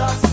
us.